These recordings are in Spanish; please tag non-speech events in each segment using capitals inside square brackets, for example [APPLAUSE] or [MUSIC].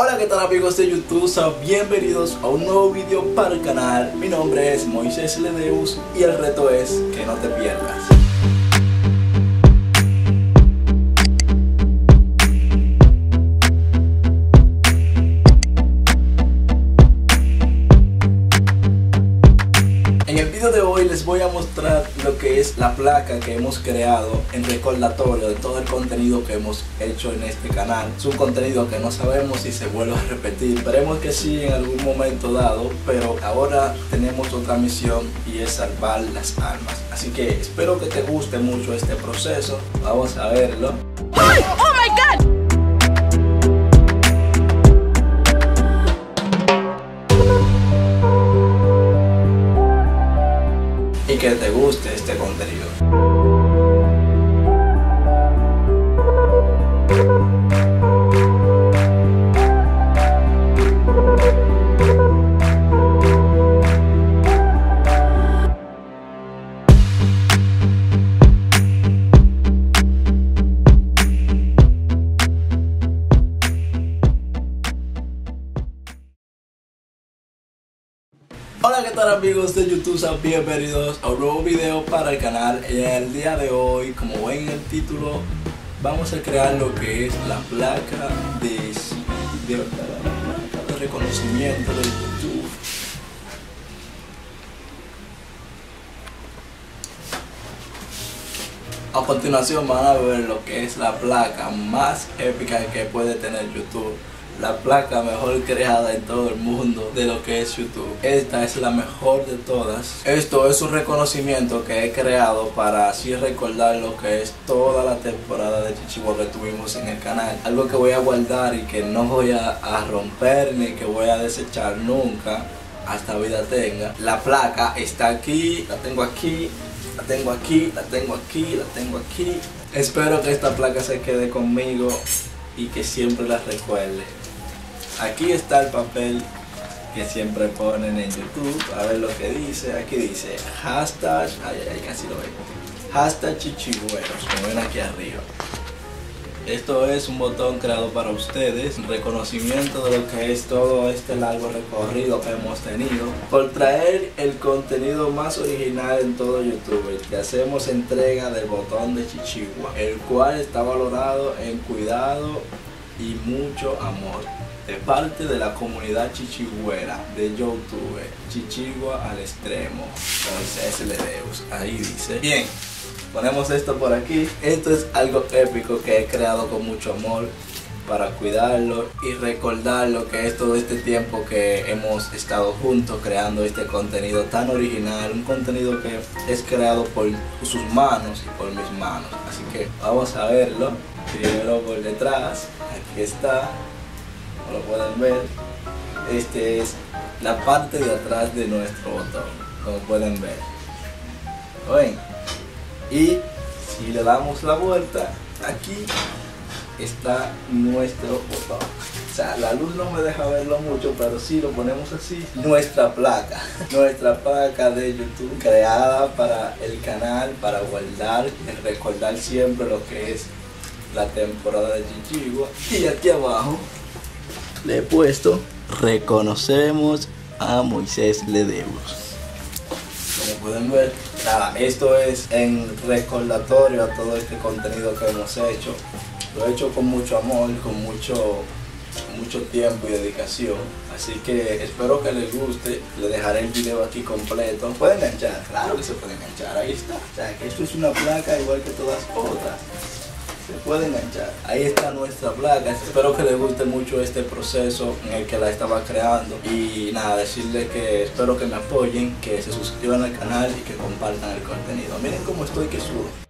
Hola qué tal amigos de YouTube, bienvenidos a un nuevo video para el canal. Mi nombre es Moisés Ledeus y el reto es que no te pierdas voy a mostrar lo que es la placa que hemos creado en recordatorio de todo el contenido que hemos hecho en este canal. Es un contenido que no sabemos si se vuelve a repetir. Esperemos que sí en algún momento dado, pero ahora tenemos otra misión y es salvar las almas. Así que espero que te guste mucho este proceso. Vamos a verlo. Que te guste este contenido. Hola qué tal amigos de YouTube, bienvenidos a un nuevo video para el canal. El día de hoy, como ven en el título, vamos a crear lo que es la placa de reconocimiento de YouTube. A continuación van a ver lo que es la placa más épica que puede tener YouTube la placa mejor creada en todo el mundo de lo que es YouTube. Esta es la mejor de todas. Esto es un reconocimiento que he creado para así recordar lo que es toda la temporada de Chichigua que tuvimos en el canal. Algo que voy a guardar y que no voy a, romper ni que voy a desechar nunca hasta vida tenga. La placa está aquí, la tengo aquí, la tengo aquí, la tengo aquí, la tengo aquí. Espero que esta placa se quede conmigo y que siempre la recuerde. Aquí está el papel que siempre ponen en YouTube. A ver lo que dice. Aquí dice hashtag. Ay, ay, casi lo ven. Hashtag chichigüeros. Como ven aquí arriba. Esto es un botón creado para ustedes, reconocimiento de lo que es todo este largo recorrido que hemos tenido, por traer el contenido más original en todo YouTube. Te hacemos entrega del botón de Chichigua, el cual está valorado en cuidado y mucho amor de parte de la comunidad chichigüera de YouTube, Chichigua al extremo, Moisés Ledeus, ahí dice. Bien, ponemos esto por aquí. Esto es algo épico que he creado con mucho amor para cuidarlo y recordar lo que es todo este tiempo que hemos estado juntos creando este contenido tan original, un contenido que es creado por sus manos y por mis manos. Así que vamos a verlo. Primero por detrás, aquí está, lo pueden ver, este es la parte de atrás de nuestro botón, como pueden ver. ¿Ven? Y si le damos la vuelta, aquí está nuestro botón. O sea, la luz no me deja verlo mucho, pero si lo ponemos así, nuestra placa, [LAUGHS] nuestra placa de YouTube creada para el canal, para guardar recordar siempre lo que es la temporada de Chichigua. Y aquí abajo le he puesto reconocemos a Moisés Ledeus. Como pueden ver, nada, esto es en recordatorio a todo este contenido que hemos hecho. Lo he hecho con mucho amor, con mucho, mucho tiempo y dedicación. Así que espero que les guste. Le dejaré el video aquí completo. Pueden enganchar, claro que se puede enganchar, ahí está. O sea que esto es una placa igual que todas otras se puede enganchar. Ahí está nuestra placa. Espero que les guste mucho este proceso en el que la estaba creando. Y nada, decirles que espero que me apoyen, que se suscriban al canal y que compartan el contenido. Miren cómo estoy que sudo.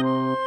Música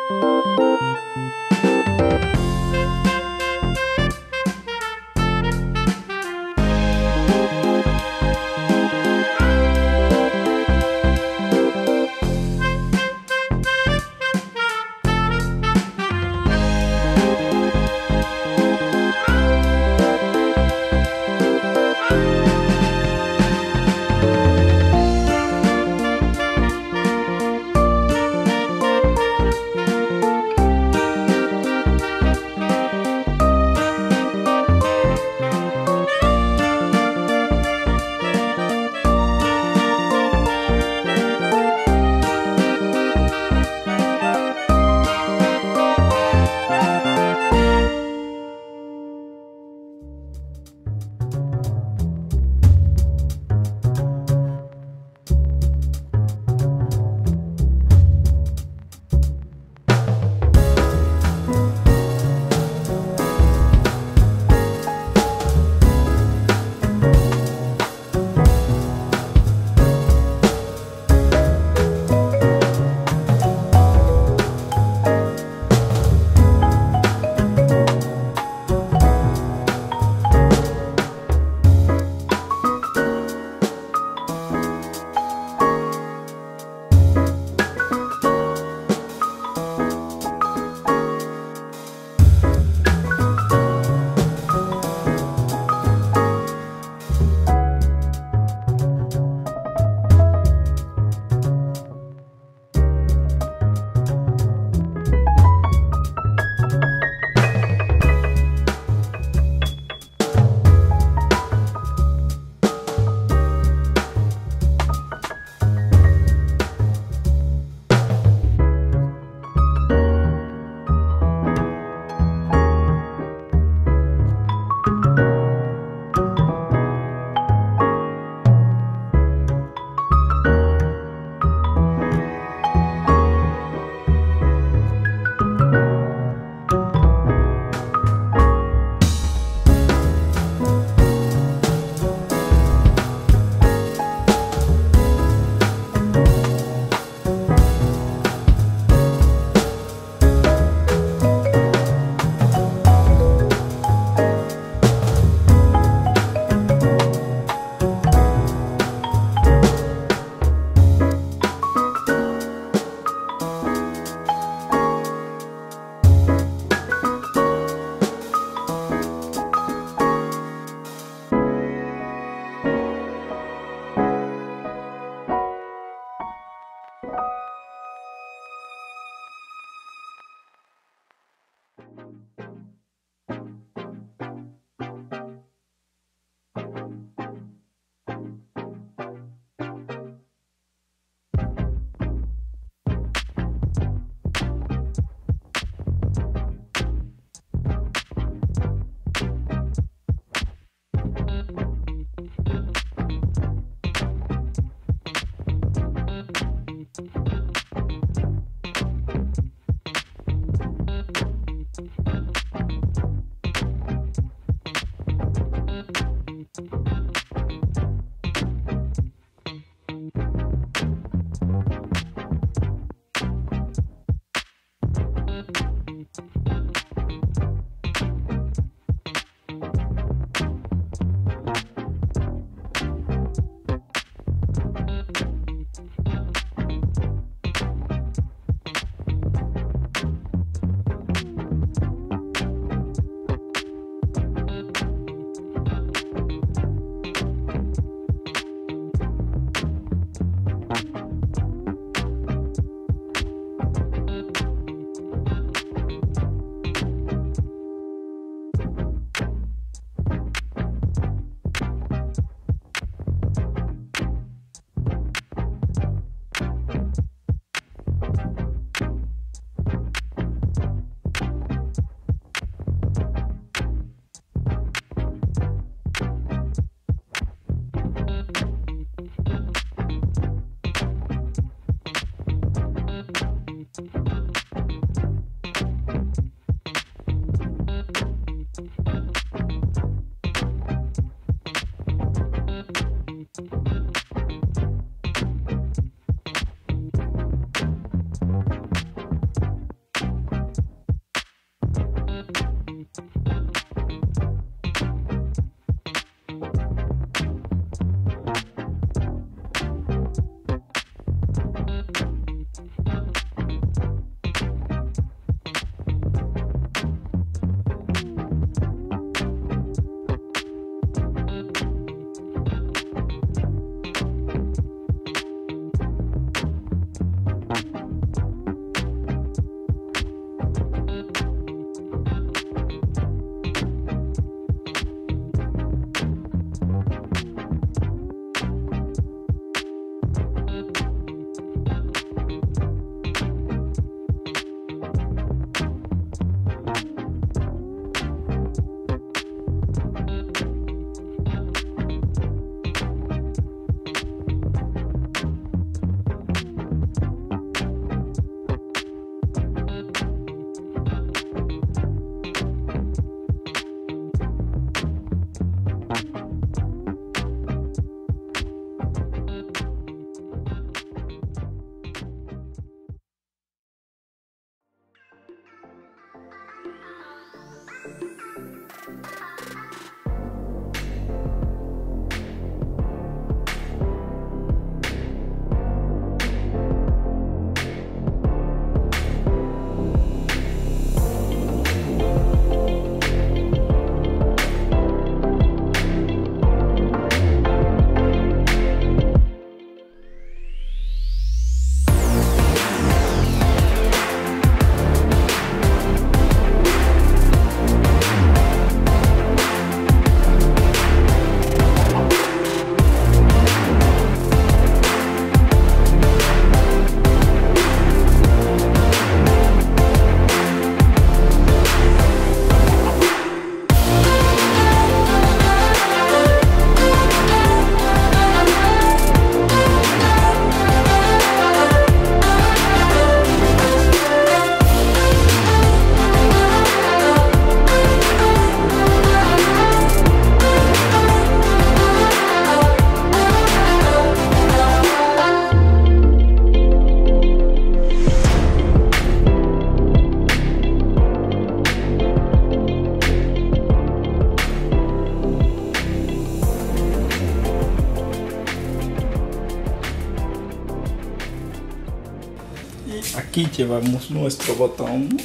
aquí llevamos nuestro botón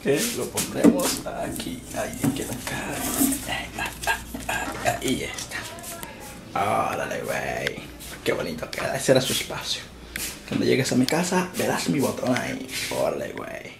que lo pondremos aquí ahí queda acá ahí está órale güey qué bonito queda ese era su espacio cuando llegues a mi casa verás mi botón ahí órale güey